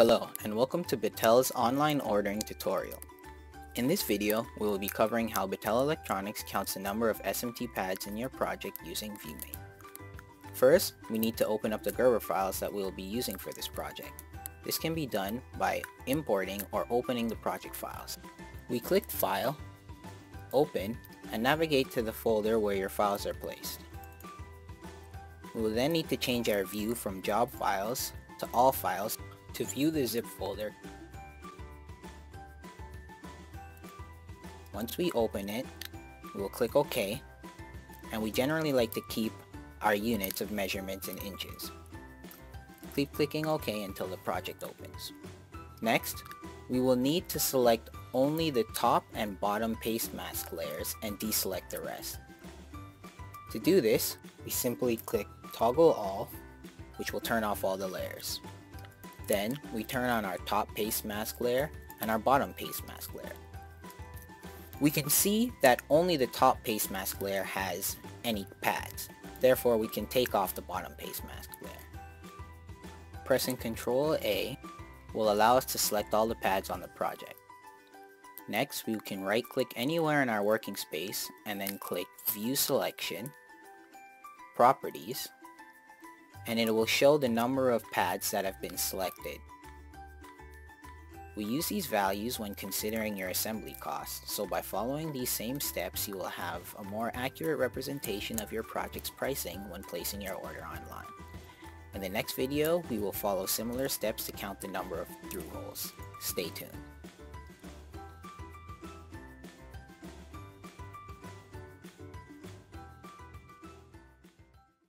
Hello and welcome to Bittele's online ordering tutorial. In this video, we will be covering how Bettel Electronics counts the number of SMT pads in your project using ViewMate. First, we need to open up the Gerber files that we will be using for this project. This can be done by importing or opening the project files. We click File, Open, and navigate to the folder where your files are placed. We will then need to change our view from Job Files to All Files to view the zip folder. Once we open it, we will click OK, and we generally like to keep our units of measurements in inches. Keep clicking OK until the project opens. Next, we will need to select only the top and bottom paste mask layers and deselect the rest. To do this, we simply click Toggle All, which will turn off all the layers. Then, we turn on our top paste mask layer and our bottom paste mask layer. We can see that only the top paste mask layer has any pads, therefore we can take off the bottom paste mask layer. Pressing Ctrl A will allow us to select all the pads on the project. Next, we can right click anywhere in our working space and then click View Selection, Properties, and it will show the number of pads that have been selected. We use these values when considering your assembly costs, so by following these same steps you will have a more accurate representation of your project's pricing when placing your order online. In the next video, we will follow similar steps to count the number of through holes. Stay tuned.